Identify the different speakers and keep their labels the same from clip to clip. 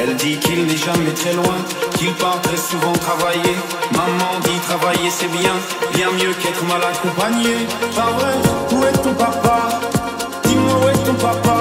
Speaker 1: Elle dit qu'il n'est jamais très loin, qu'il part très souvent travailler. Maman dit travailler c'est bien, bien mieux qu'être mal accompagné. Bah pas vrai, où est ton papa? Dis-moi où est ton papa?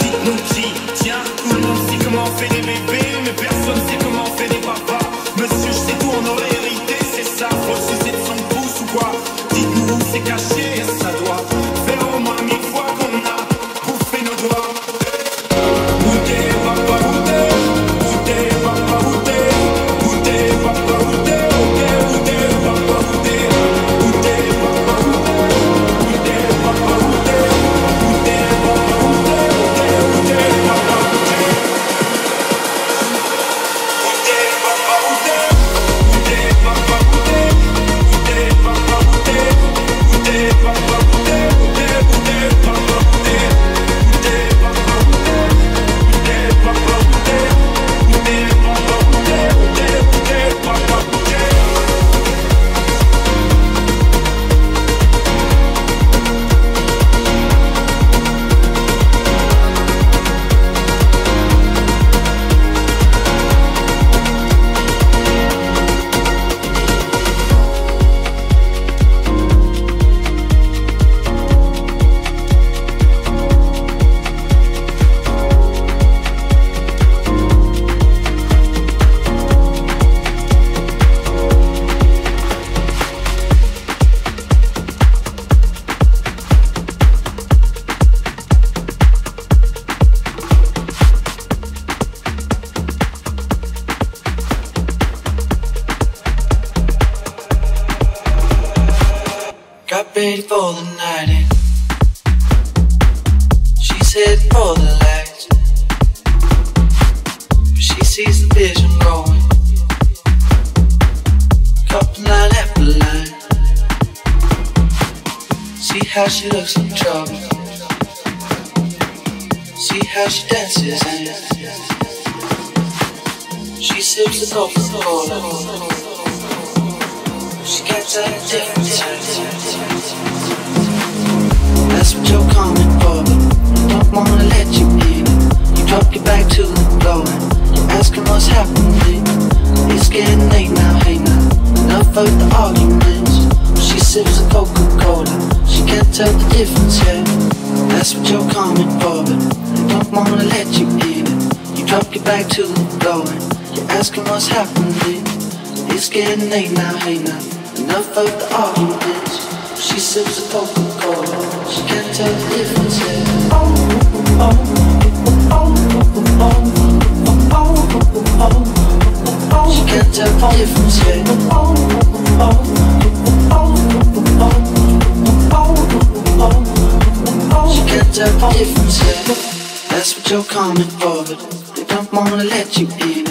Speaker 2: Dites-nous qui tient. On sait comment on fait les bébés, mais personne ne sait comment on fait les papas. Monsieur, je sais tout en en. C'est ça, faut-il se mettre son pouce ou quoi? Dites-nous où c'est caché.
Speaker 3: help get back to going. You're asking what's happening. It's getting late now, hey now. Enough of the arguments. She sips a Coca-Cola. She can't tell the difference. Yeah. Oh, oh, oh, oh, oh, oh, oh, oh. She can't tell the difference. Yeah. Oh, oh, oh, oh, oh, oh, oh. She can't oh, oh, oh, oh, oh, oh, oh, oh, oh, oh, oh don't wanna let you in.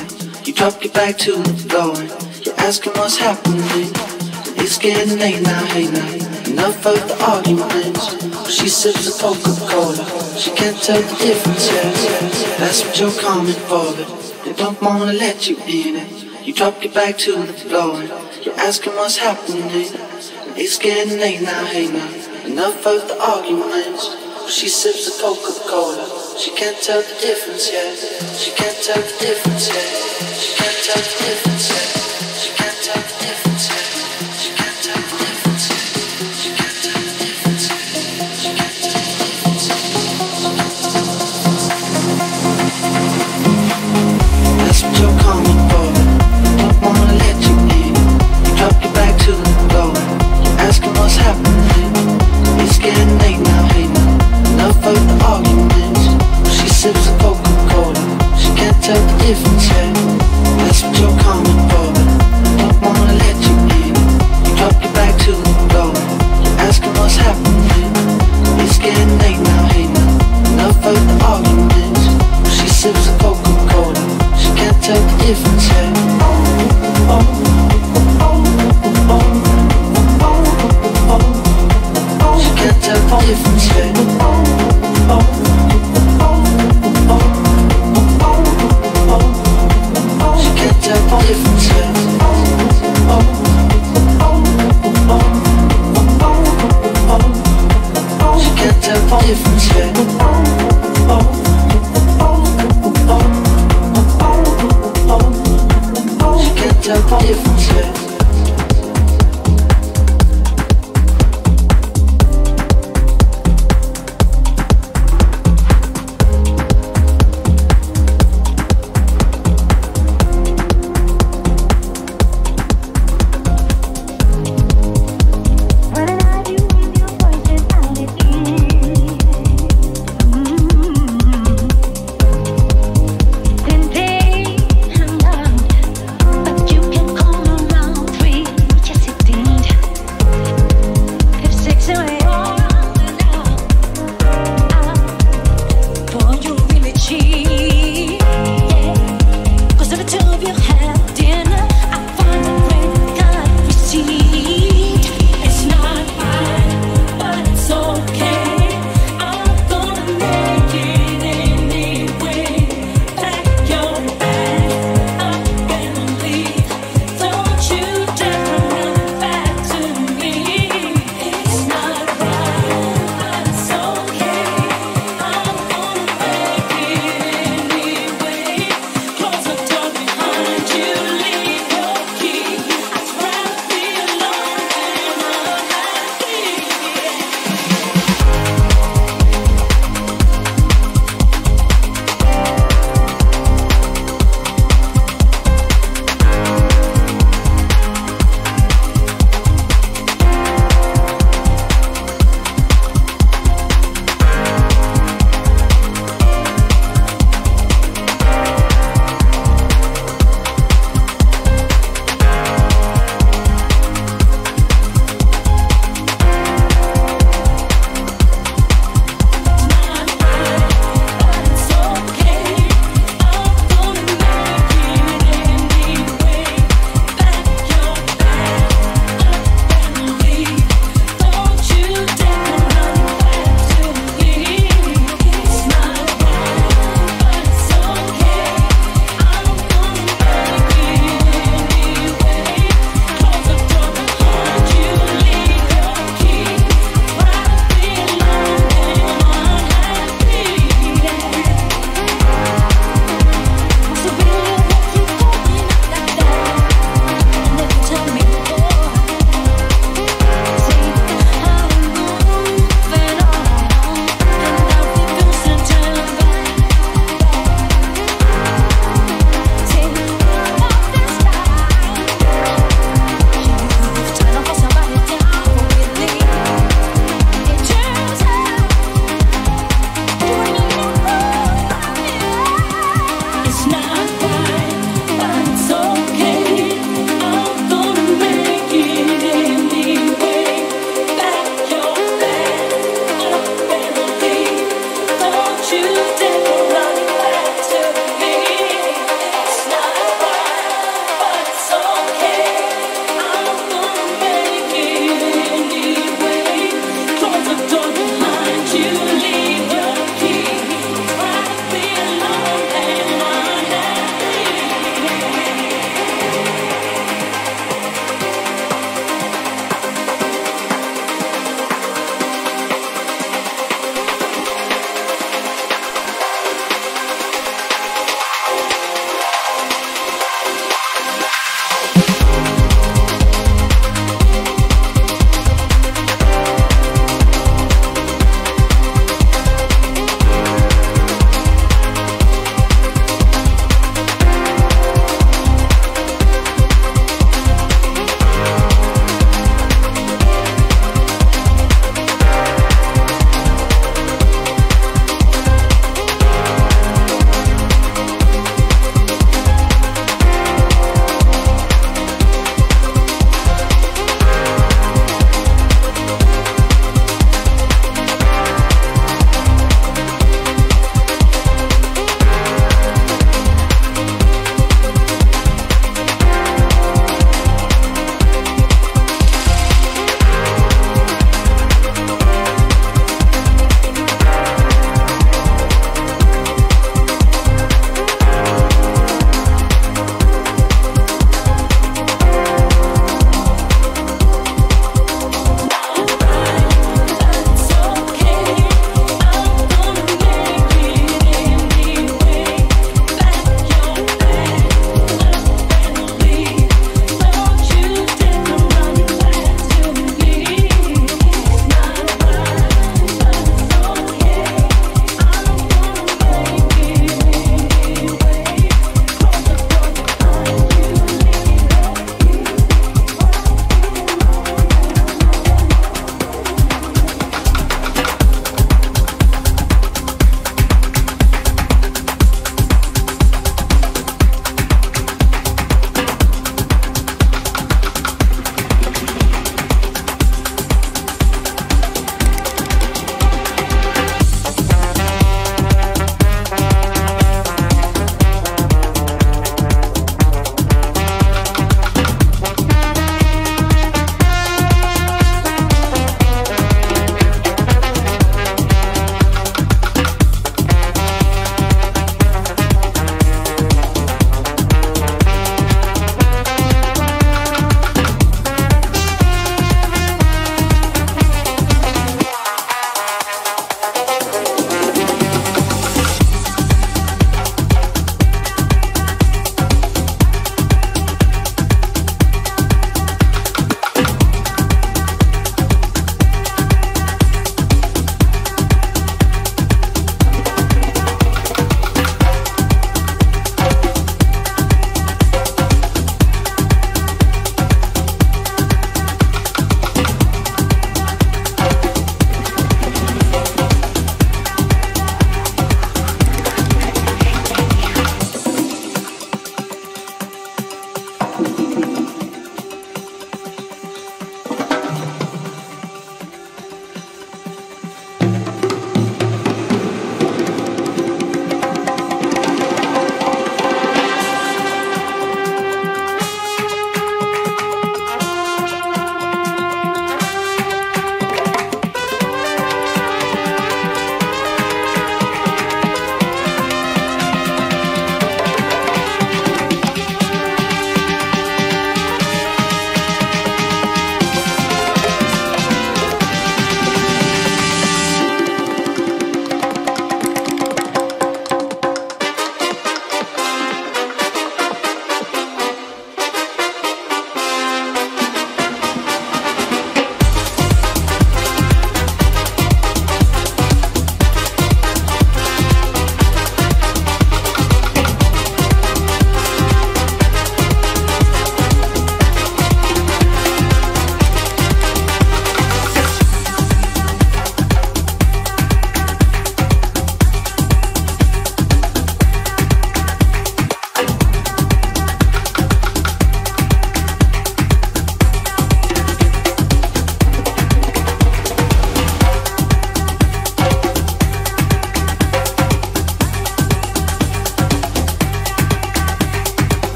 Speaker 3: You drop your back to the floor. You're asking what's happening. It's getting late now, hey now. Enough of the arguments. She sips a Coca-Cola. She can't tell the difference. Yes, that's what you're coming for. But they don't wanna let you in. You drop your back to the floor. You're asking what's happening. It's getting late now, hey now. Enough of the arguments. She sips a Coca-Cola. She can't tell the difference yet. She can't tell the difference yet. She can't tell the difference yet.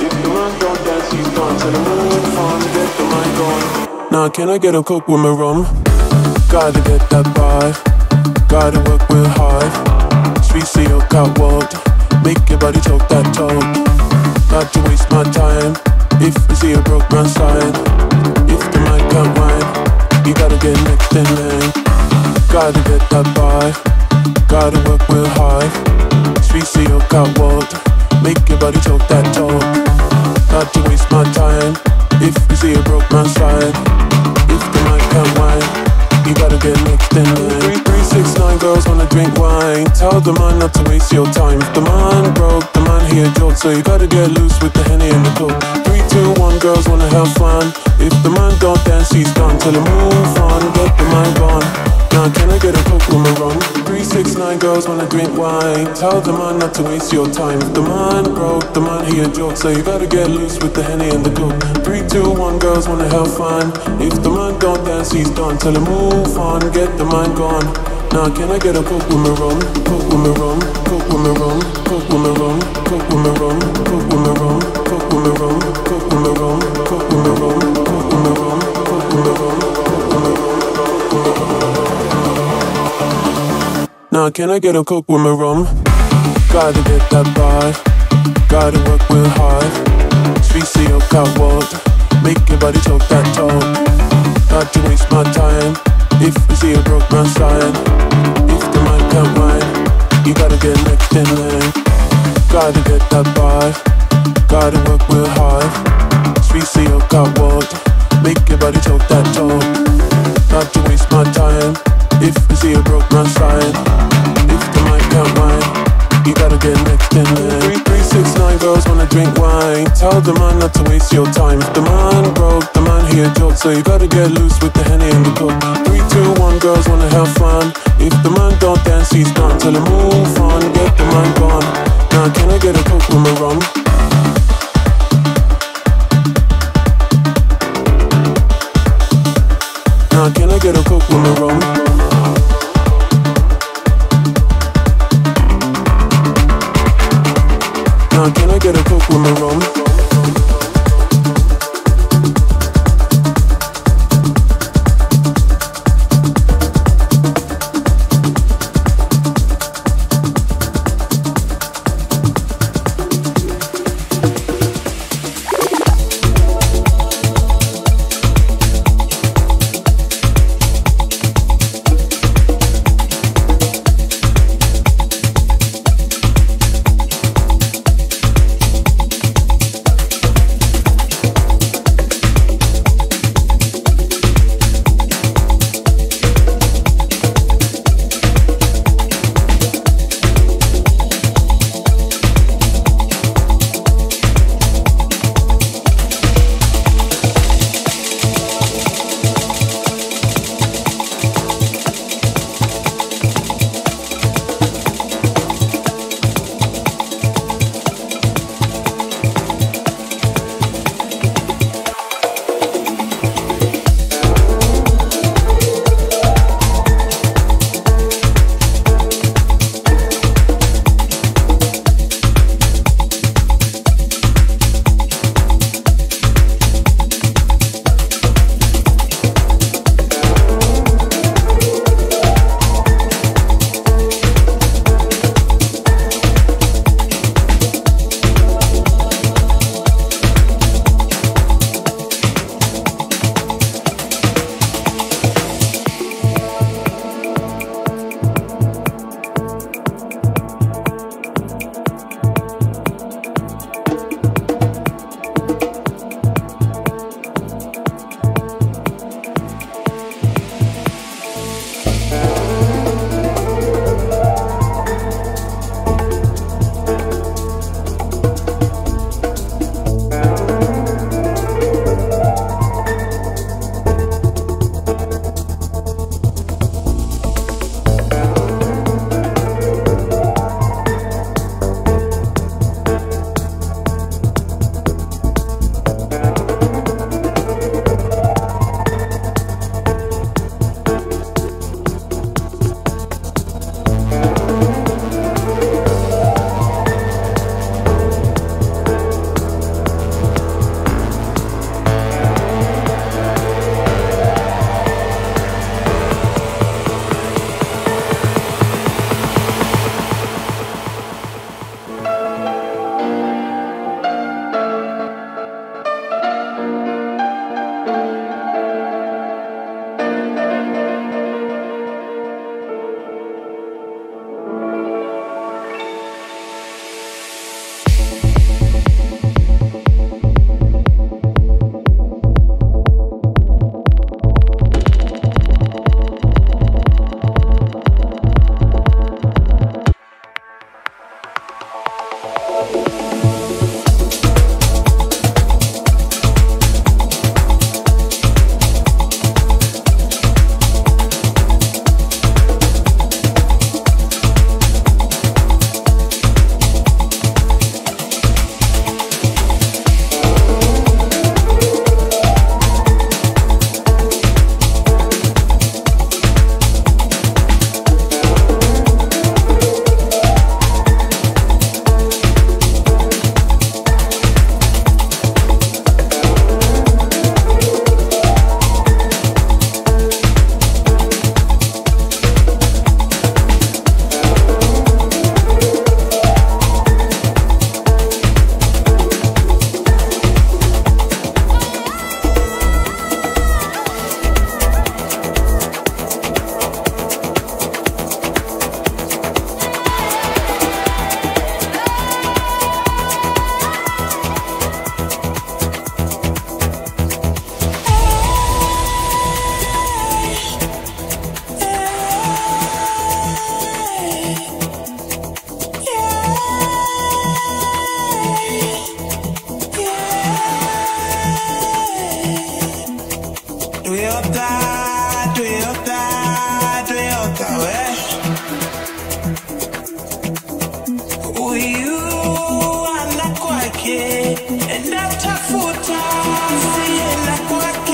Speaker 3: If the man don't dance, he's gone. So the move on, get the mic on. Now
Speaker 4: can
Speaker 5: I get a coke with my rum? Gotta get that vibe. Gotta work real hard. Sweet seal catwalk. Make your body choke that toe. Not to waste my time. If you see a broke man side. If the mic can't whine, you gotta get next in line. Gotta get that vibe. Gotta work real hard. Sweet seal catwalk. Make your body choke that toe. Not to waste my time. If you see a broke man side, if the mic can't you gotta get next in line. Three, three, six, nine girls wanna drink wine. Tell the man not to waste your time. If the man broke, the man here joke, so you gotta get loose with the henny in the coke. Three, two, one, girls wanna have fun. If the man don't dance, he's done. Tell him move on, get the man gone. Now can I get a coke with my rum? Three, six, nine girls wanna drink wine. Tell the man not to waste your time. If the man broke, the man he a joke, so you gotta get loose with the henny and the coke. Three, two, one, girls wanna have fun. If the man don't dance, he's done. Tell him move on, get the man gone. Now can I get a coke with my rum? Coke with my rum, coke with my rum, coke with my rum, coke with my rum, coke with my rum, coke with my rum, coke with my rum, coke with my rum, coke with my rum, coke with my rum, coke with my rum. Now can I get a coke with my rum? Gotta get that vibe. Gotta work real hard. Sweet seal catwalk. Make your body choke that toe. Not to waste my time. If you see a broke man side. If the man can't whine, you gotta get next in line. Gotta get that vibe. Gotta work real hard. Sweet seal catwalk. Make your body choke that toe. Not to waste my time. If you see a broke man side, if the mic can't whine, you gotta get next in line. Three, three, six, nine girls wanna drink wine. Tell the man not to waste your time. If the man broke, the man here joke, so you gotta get loose with the henny and the coke. Three, two, one, girls wanna have fun. If the man don't dance, he's done. Tell him move on, get the man gone. Now can I get a coke with my rum? Now can I get a coke with my rum? Now can I get a coke with my rum?
Speaker 6: Eu vou pra Bahia.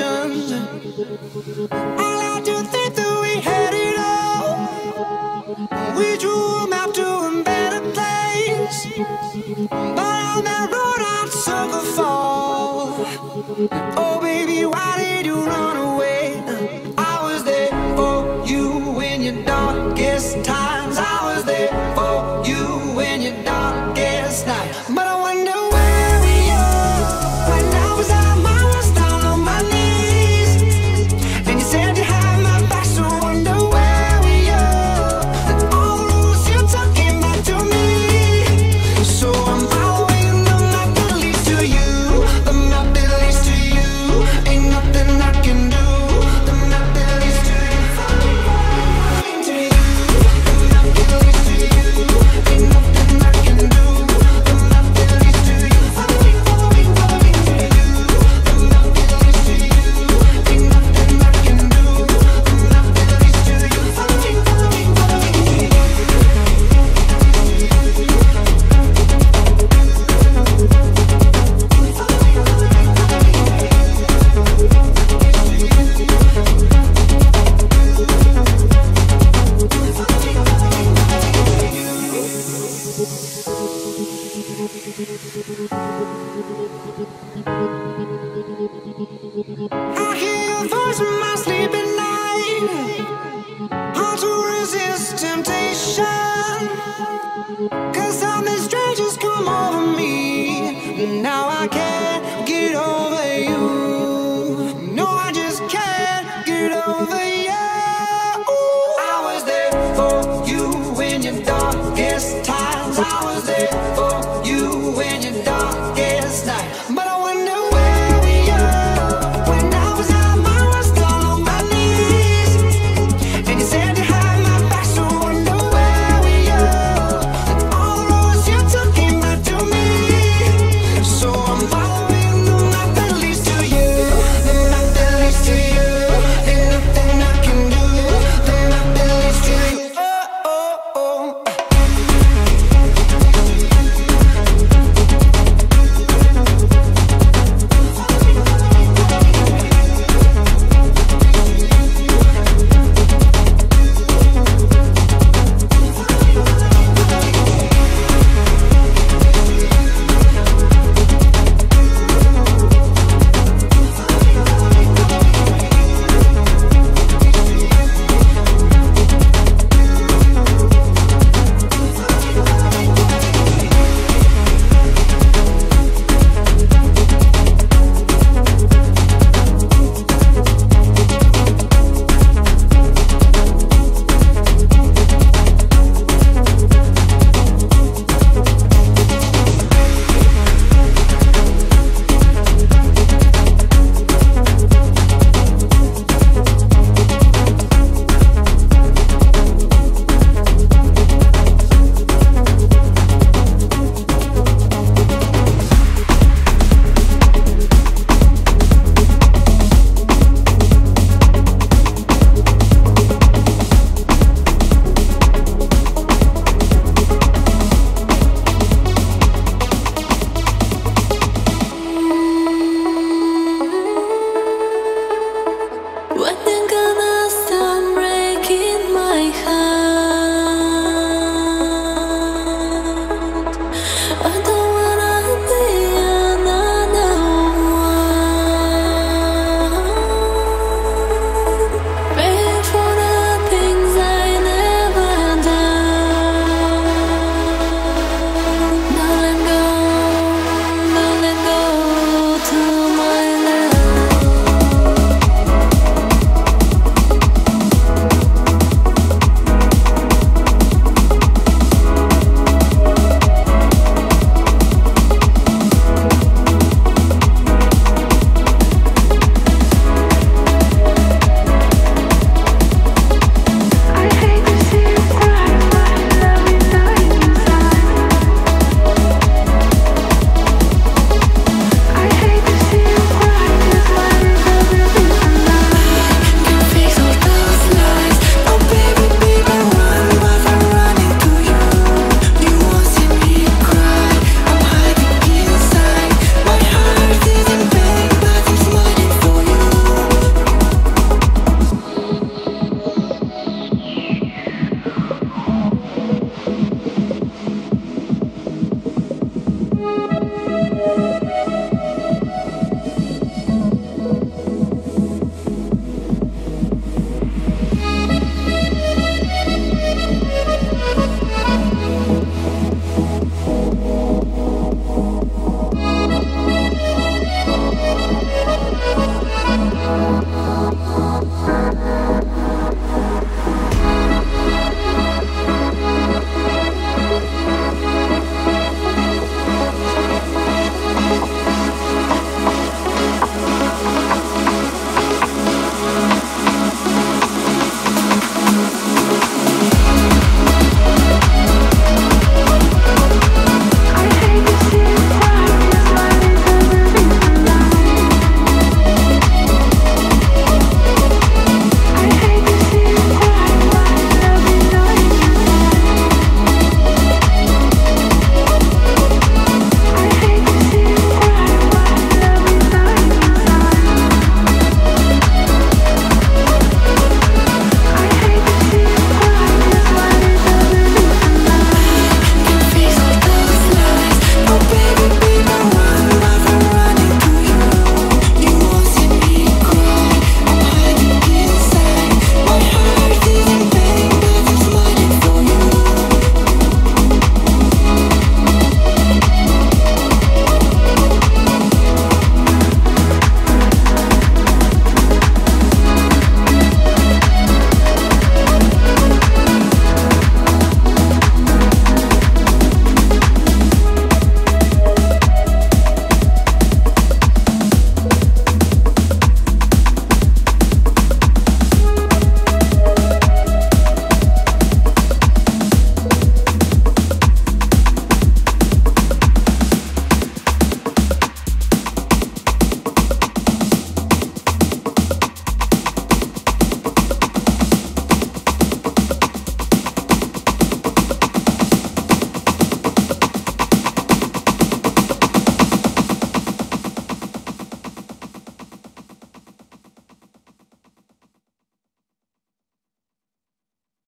Speaker 6: emotions.
Speaker 7: I like to think that we had it all. We drew a